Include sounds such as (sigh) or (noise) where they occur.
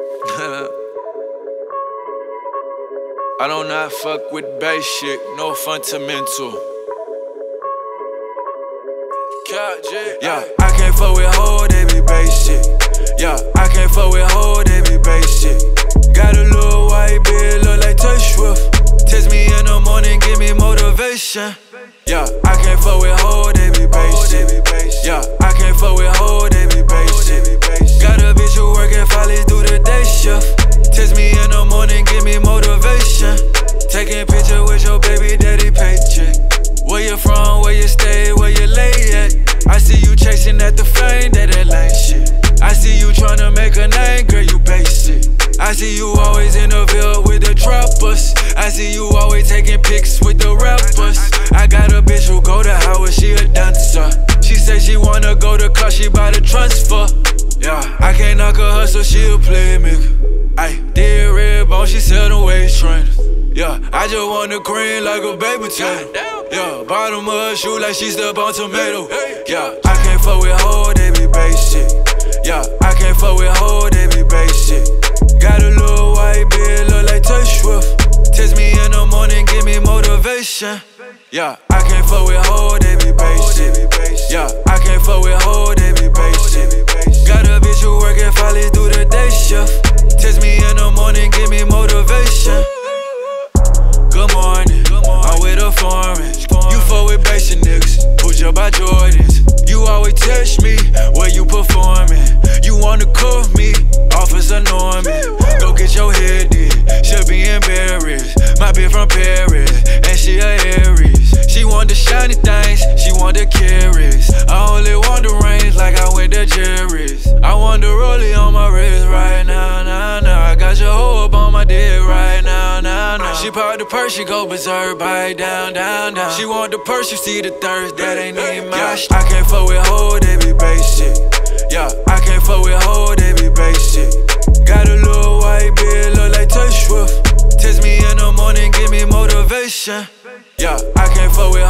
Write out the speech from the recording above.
(laughs) I don't not fuck with base shit, no fundamental. Yeah, I can't fuck with hoe, they be base shit. Yeah, I can't fuck with hoe, they be base shit. Got a little white bitch, look like Taylor Swift. Text me in the morning, give me motivation. Yeah, I can't fuck with hoe, they be base shit. Yeah, Taking picture with your baby daddy paycheck. Where you from, where you stay, where you lay at? I see you chasing at the fame, that that lame shit. I see you tryna make a name, girl, you basic. I see you always in the Ville with the trappers. I see you always taking pics with the rappers. I got a bitch who go to Howard, she a dancer. She say she wanna go to class, she buy the transfer. Yeah, I can't knock her hustle, she a playmaker. Ayy, dead red bone, she sell them waist trainers. Yeah, I just want the cream like a baby tail. Yeah, bottom of her shoe like she step on tomato. Yeah, I can't fuck with hoe, they be basic. Yeah, I can't fuck with hoe, they be basic. Got a little white bitch, look like Taylor Swift. Text me in the morning, give me motivation. Yeah, I can't fuck with hoe, they be basic. Yeah, embarrassed. My from Paris, and she a Aries. She want the shiny things, she want the carats. I only want the rings like I went to Jared's. I want the rollie on my wrist right now, now, now. I got your hoe up on my dick right now, now, now. She part the purse, she go berserk, bite down, down, down. She want the purse, you see the thirst, that ain't even my shit. I can't fuck with hoe, they be base Yeah, I can't fuck with